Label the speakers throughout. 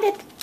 Speaker 1: find it.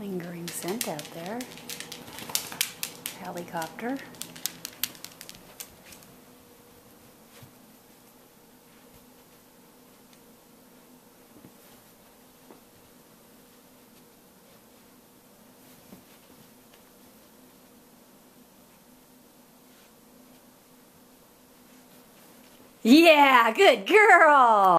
Speaker 1: Lingering scent out there. Helicopter. Yeah, good girl.